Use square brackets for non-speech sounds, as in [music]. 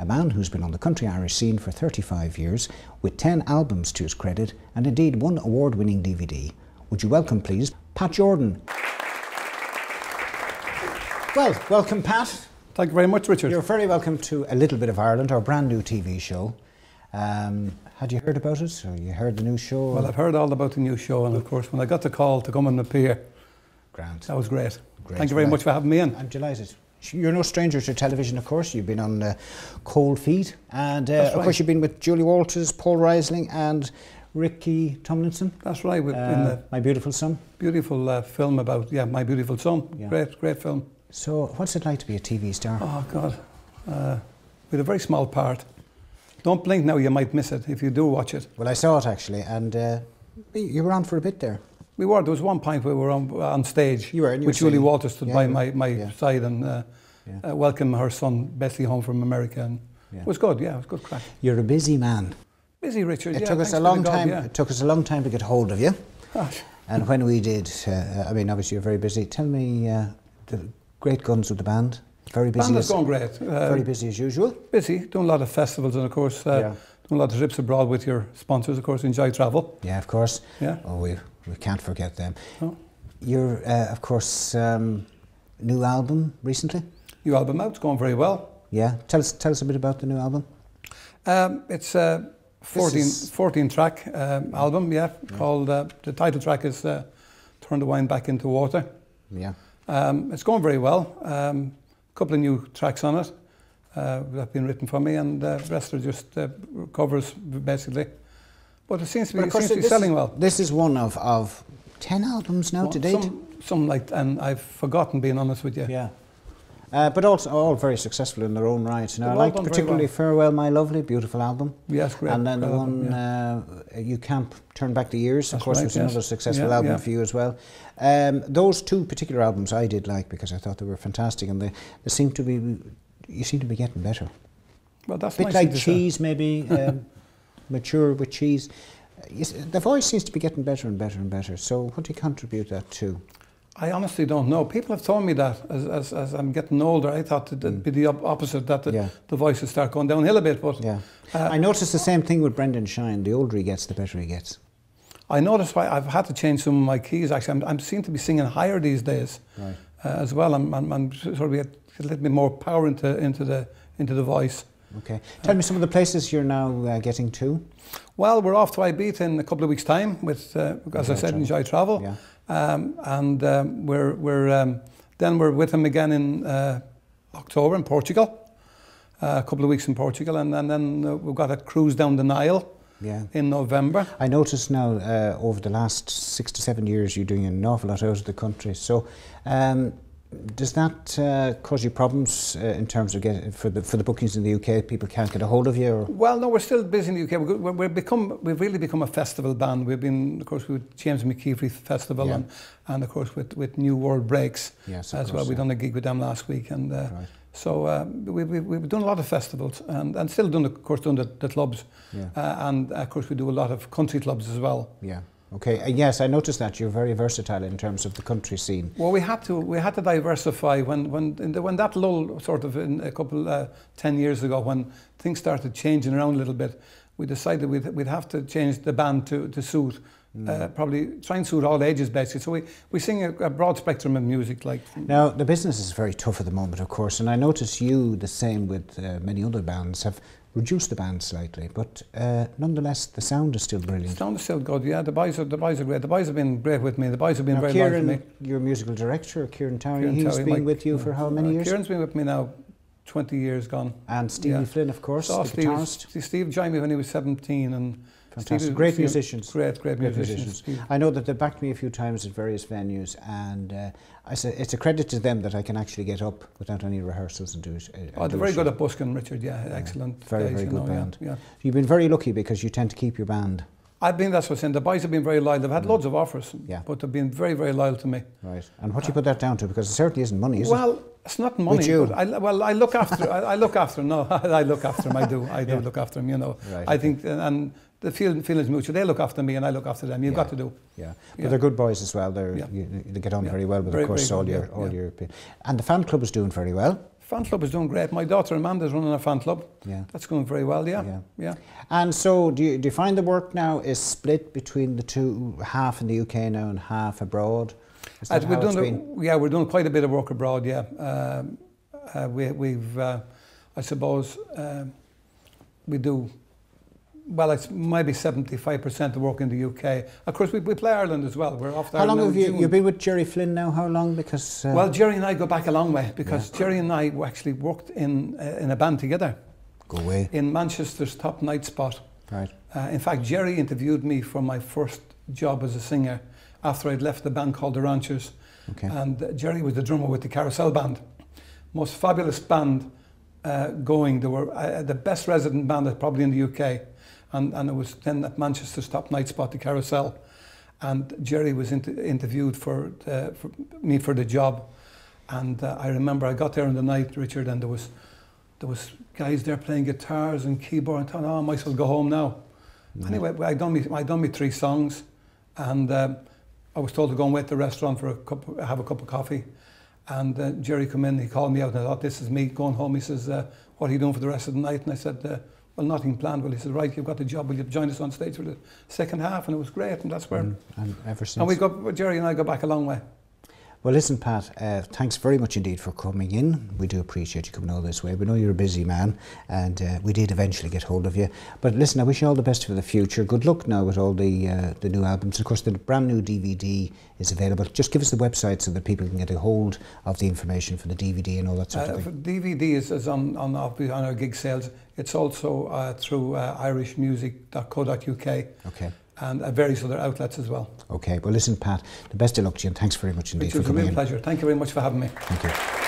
a man who's been on the country Irish scene for 35 years, with 10 albums to his credit, and indeed one award winning DVD. Would you welcome, please, Pat Jordan? Well, welcome, Pat. Thank you very much, Richard. You're very welcome to A Little Bit of Ireland, our brand new TV show. Um, had you heard about it, or you heard the new show? Well, I've heard all about the new show, and of course, when I got the call to come and appear, Grant. that was great. Great. Thank you very much for having me in. I'm delighted. You're no stranger to television, of course. You've been on uh, Cold Feet, and uh, That's of course you've been with Julie Walters, Paul Reisling, and Ricky Tomlinson. That's right, in Uh, the My Beautiful Son. beautiful uh, film about yeah, my beautiful son. Yeah. Great, great film. So, what's it like to be a TV star? Oh God, uh, with a very small part. Don't blink now; you might miss it if you do watch it. Well, I saw it actually, and uh, you were on for a bit there. We were. There was one point where we were on, on stage. You were, you with Julie saying- Walters stood Yeah, by my, my Yeah. side and uh, Yeah. uh, welcomed her son Bessie home from America. And. It was good. Yeah, it was good crack. You're a busy man. Busy, Richard. It took us a long God, time. It took us a long time to get hold of you. Gosh. And when we did, uh, I mean, obviously you're very busy. Tell me, uh, the great guns with the band. Very busy. Band is as, going great. Uh, very busy as usual. busy, doing a lot of festivals and of course uh, a lot of trips abroad with your sponsors, of course, Enjoy Travel. Yeah, of course. Yeah. Oh, we we can't forget them. No. Your, uh, of course, um, new album recently. New album out, going very well. Yeah. Tell us tell us a bit about the new album. Um, it's a 14, 14 track um, album, yeah, called, uh, the title track is uh, Turn the Wine Back into Water. Yeah. Um, it's going very well. Um, a couple of new tracks on it uh, that have been written for me, and uh, the rest are just uh, covers basically. But it seems to be, seems to be selling well. This is one of of ten albums now to date. Some, some like, and I've forgotten being honest with you. Yeah. Uh, but also all very successful in their own right. Now, I liked particularly well. Farewell My Lovely, beautiful album. Yes, great. and then the great album, one, yeah. uh, You Can't Turn Back the Years, of course, right, was yes. another successful Yeah, album yeah. for you as well. Um, those two particular albums I did like because I thought they were fantastic and they, they seem to be, you seem to be getting better. well, that's a bit nice like of you to say. cheese, maybe, um, [laughs] mature with cheese. The voice seems to be getting better and better and better. So, what do you contribute that to? I honestly don't know. People have told me that as, as, as I'm getting older, I thought that it'd be the opposite, that the, Mm. Yeah. the voice would start going downhill a bit. But Yeah, Uh, I noticed the same thing with Brendan Shine. The older he gets, the better he gets. I noticed why I've had to change some of my keys. Actually, I'm, I'm seem to be singing higher these days Right. uh, as well. I'm, I'm, I'm sort of get a little bit more power into into the into the voice. Okay. Tell me some of the places you're now uh, getting to. Well, we're off to Ibiza in a couple of weeks' time with, uh, as I said, Travel. enjoy travel. Yeah. Um, and um, we're we're um, then we're with him again in uh, October in Portugal. Uh, a couple of weeks in Portugal, and, and then uh, we've got a cruise down the Nile Yeah. in November. I notice now uh, over the last six to seven years you're doing an awful lot out of the country. So, um, does that uh, cause you problems uh, in terms of getting for the for the bookings in the UK? People can't get a hold of you, or Well, no, we're still busy in the UK. We're, we're, become, we've really become a festival band. We've been, of course, with James McKeefery Festival Yeah. and, and, of course, with, with New World Breaks yes, as well. course, We've done a gig with them last week. and uh, Right. So uh, we, we, we've done a lot of festivals and, and still done, of course, doing the, the clubs. Yeah. Uh, and, of course, we do a lot of country clubs as well. Yeah. Okay. Uh, yes, I noticed that you're very versatile in terms of the country scene. Well, we had to we had to diversify when when in the, when that lull sort of in a couple uh, ten years ago when things started changing around a little bit, we decided we'd we'd have to change the band to to suit. Uh, probably try and suit all ages basically. So we, we sing a, a broad spectrum of music like Now, the business is very tough at the moment, of course, and I notice you, the same with uh, many other bands, have reduced the band slightly, but uh, nonetheless, the sound is still brilliant. sound is still good. Yeah, the boys are the boys are great. The boys have been great with me. The boys have been Now, very loyal to Kieran, me. your musical director, Kieran Towney, Kieran he's been Mike- with you for how many Uh, years? Kieran's been with me now, twenty years gone. And Stevie Yeah. Flynn, of course, Saw the Steve, guitarist. Steve joined me when he was seventeen, and Fantastic. Steve- Great Steve- musicians. Great, great, Great musicians. musicians. I know that they backed me a few times at various venues, and uh, I say it's a credit to them that I can actually get up without any rehearsals and do it. uh, Oh, they're very show. good at busking, Richard. Yeah, excellent. Very, guys, very good know, band. Yeah, You've been very lucky because you tend to keep your band. I've been. That's what I'm saying. The boys have been very loyal. They've had loads of offers, Mm. Yeah. but they've been very, very loyal to me. Right. And what do you put that down to? Because it certainly isn't money, is it? well, it's not money. you? I, well, I look after. I, I look after. No, [laughs] I look after them. I do. I do Yeah. look after them. You know. Right, I think, uh, and the feeling, feelings mutual. They look after me, and I look after them. You've Yeah. got to do. Yeah, but Yeah. they're good boys as well. They're you, they get on very well with, Very, of course, very all your all your. And the fan club is doing very well. Fan club is doing great. My daughter Amanda's running a fan club. Yeah. That's going very well, yeah. Yeah. Yeah. And so, do you, do you find the work now is split between the two, half in the UK now and half abroad? Is that we're how it's doing been? a, yeah, we're doing quite a bit of work abroad. Yeah, um, uh, we, we've, uh, I suppose, um, we do. Well, it's maybe seventy-five percent of work in the UK. Of course, we, we play Ireland as well. We're off How long have you June. you been with Jerry Flynn now? How long? Because uh, Well, Jerry and I go back a long way because Jerry and I actually worked in uh, in a band together go away, in Manchester's top night spot. right? Uh, in fact, Jerry interviewed me for my first job as a singer after I'd left the band called the Ranchers. Okay. And Jerry was the drummer with the Carousel Band. Most fabulous band uh, going. They were uh, the best resident band uh, probably in the UK. And, and it was then at Manchester's top night spot, the Carousel. And Jerry was inter- interviewed for, uh, for me for the job. And uh, I remember I got there in the night, Richard, and there was there was guys there playing guitars and keyboard. I thought, oh, I might as well go home now. Anyway, I done me I done me three songs, and um, I was told to go and wait at the restaurant for a cup, have a cup of coffee. And uh, Jerry come in, he called me out, and I thought, this is me going home. He says, uh, what are you doing for the rest of the night? And I said, uh, well, nothing planned. Well, he said, right, you've got the job. Will you join us on stage for the second half? And it was great, and that's where. And ever since. And we got Jerry and I go back a long way. Well, listen, Pat, uh, thanks very much indeed for coming in. We do appreciate you coming all this way. We know you're a busy man, and uh, we did eventually get hold of you. But listen, I wish you all the best for the future. Good luck now with all the uh, the new albums. Of course, the brand new DVD is available. Just give us the website so that people can get a hold of the information for the DVD and all that sort Uh, of for thing. DVD is, is on, on, our- on our gig sales. It's also uh, through uh, irishmusic.co.uk Okay, and uh, various other outlets as well. okay. Well, listen, Pat, the best of luck to you, and thanks very much indeed Which for was a coming real in. pleasure. Thank you very much for having me. Thank you.